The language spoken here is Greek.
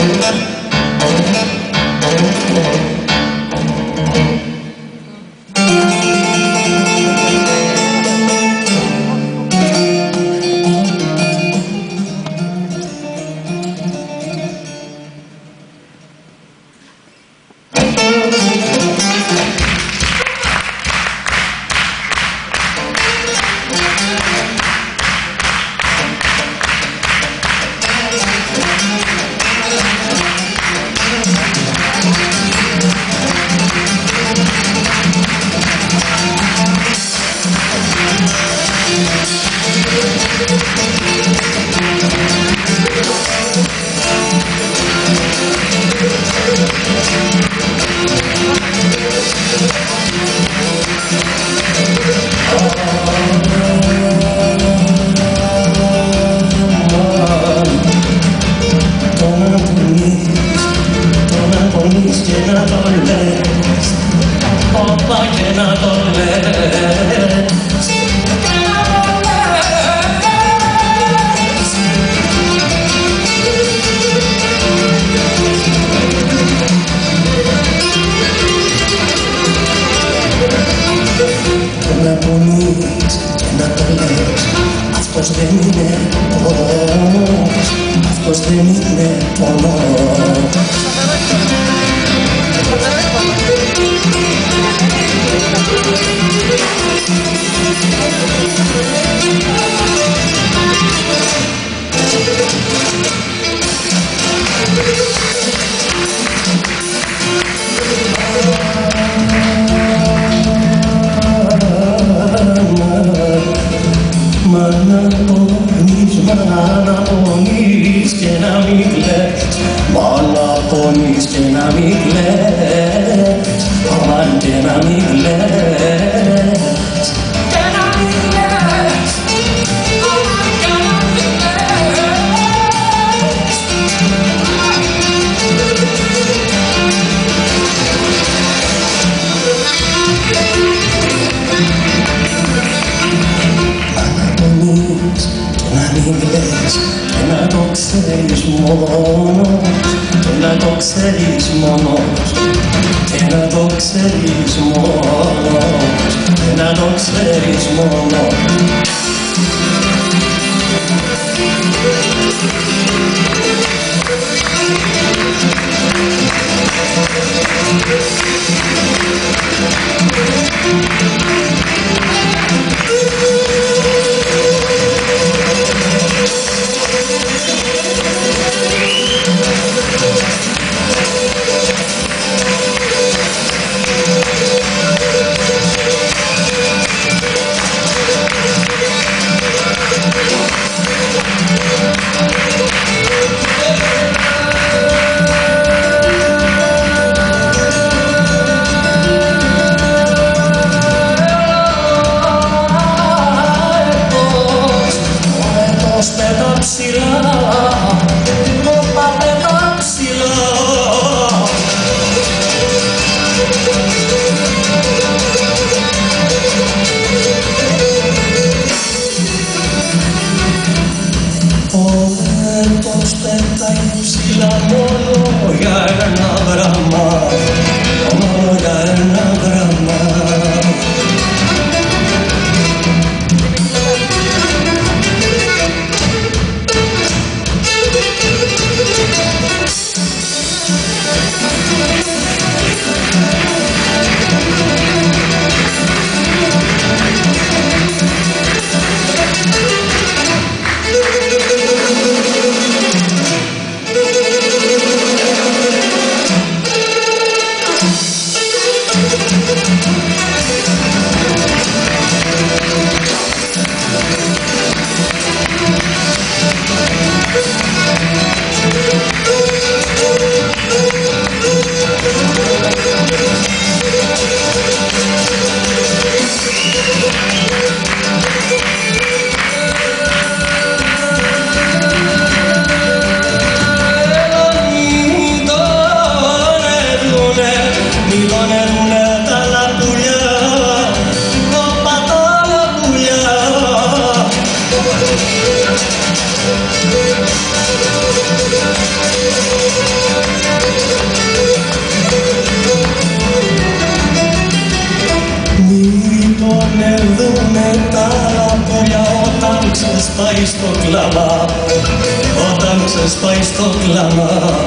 Música Αυτός δεν είναι πόνος, αυτός δεν είναι πόνος και να μην κλαις. Μ' και να μην κλαις. ξέρεις μόνος Και να το ξέρεις μόνος Και να το ξέρεις μόνος Και να το ξέρεις μόνος ostenta y fusila mono, ya ganará más. κλάμα όταν ξεσπάει στο κλάμα